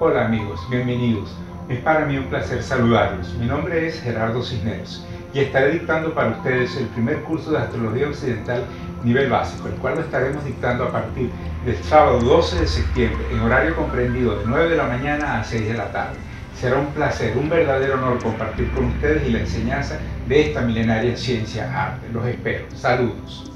Hola amigos, bienvenidos. Es para mí un placer saludarlos. Mi nombre es Gerardo Cisneros y estaré dictando para ustedes el primer curso de Astrología Occidental nivel básico, el cual lo estaremos dictando a partir del sábado 12 de septiembre en horario comprendido de 9 de la mañana a 6 de la tarde. Será un placer, un verdadero honor compartir con ustedes y la enseñanza de esta milenaria ciencia arte. Los espero. Saludos.